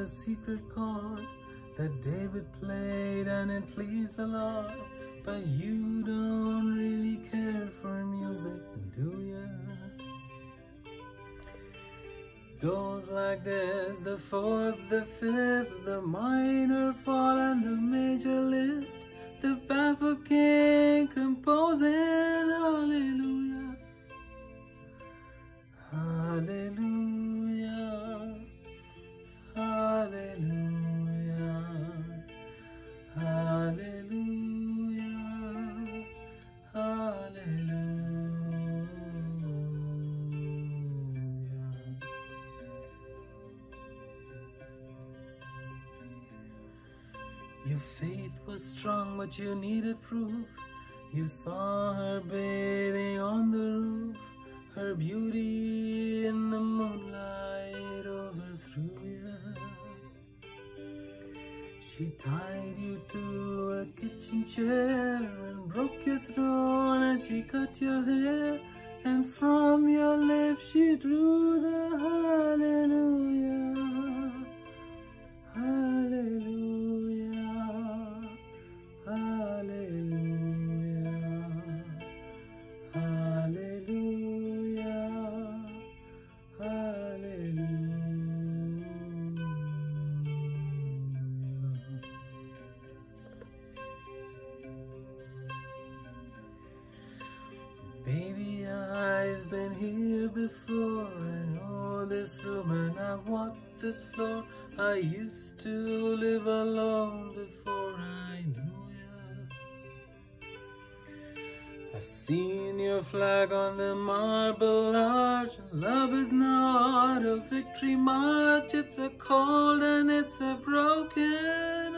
a secret chord that David played and it pleased the Lord. But you don't really care for music, do ya? Goes like this, the fourth, the fifth, the minor fall and the major lift. The baffled king composing, hallelujah. Your faith was strong, but you needed proof. You saw her bathing on the roof, her beauty in the moonlight overthrew you. She tied you to a kitchen chair and broke your throne, and she cut your hair, and from your lips she drew the hallelujah. Baby, I've been here before. I know this room and I walk this floor. I used to live alone before I knew ya. I've seen your flag on the marble arch. Love is not a victory march. It's a cold and it's a broken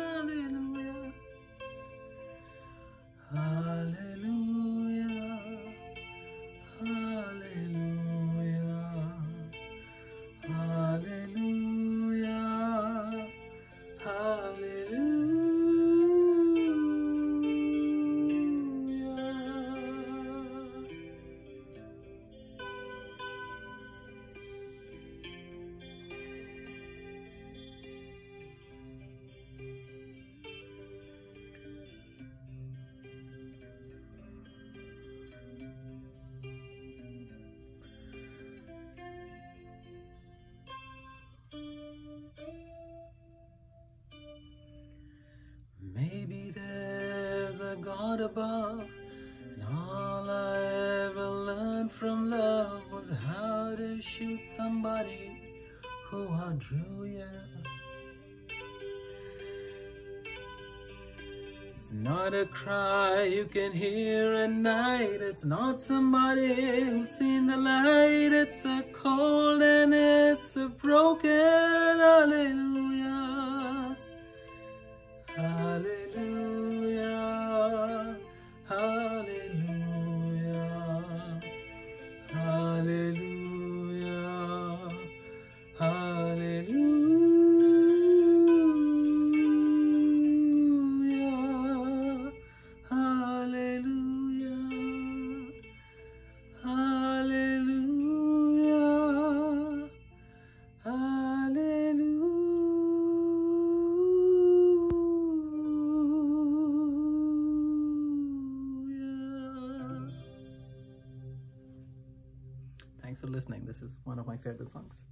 Maybe there's a God above, and all I ever learned from love was how to shoot somebody who outdrew you. It's not a cry you can hear at night. It's not somebody who's seen the light. It's a cold and it's a broken Thanks for listening. This is one of my favorite songs.